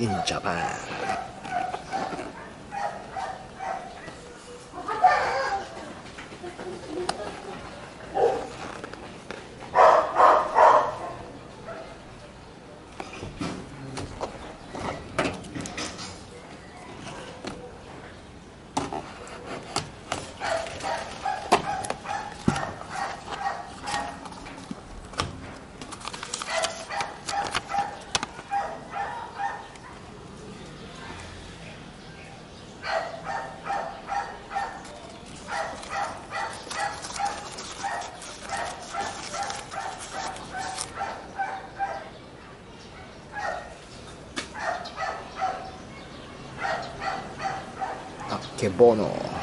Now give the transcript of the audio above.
in Japan. que Bono.